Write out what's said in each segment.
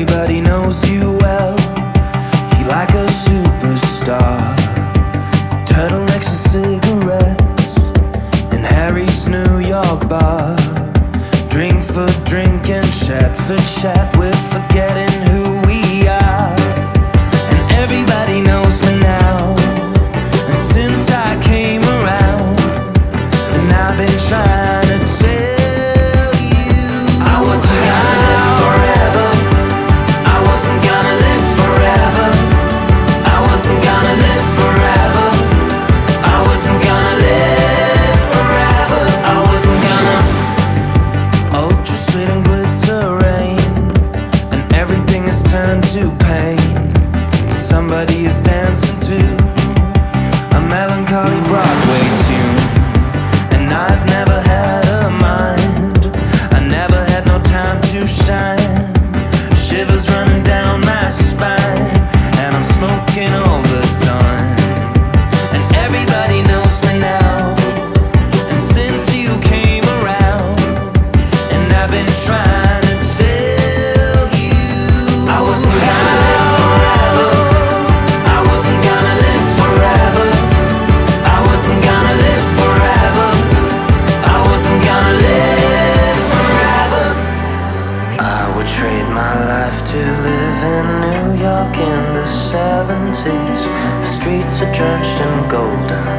everybody knows you well. You like a superstar. Turtlenecks and cigarettes In Harry's New York bar. Drink for drink and chat for chat. We're forgetting to pain. Somebody is dancing to a melancholy Broadway tune, and I've never had a mind. I never had no time to shine. Shivers running down my spine, and I'm smoking all the time. And everybody knows me now. And since you came around, and I've been trying the 70s. The streets are drenched in golden.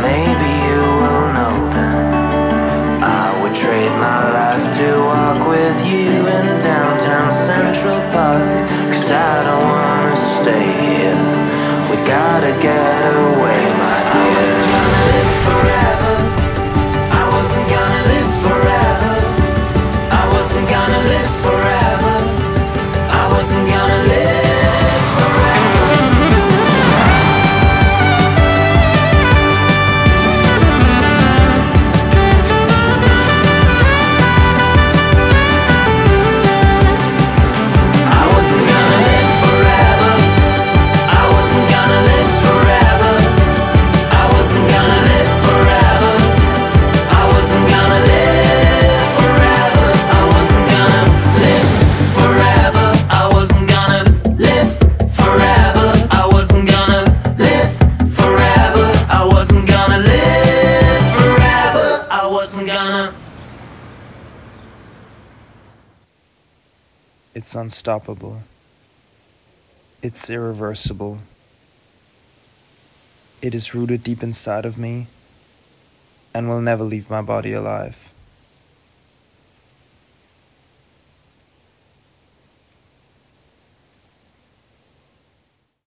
Maybe you will know them. I would trade my life to walk with you in downtown Central Park. Cause I don't wanna stay here. We gotta get away, my dear. I wasn't gonna live forever. I wasn't gonna live forever. I wasn't gonna live forever. It's unstoppable. It's irreversible. It is rooted deep inside of me and will never leave my body alive.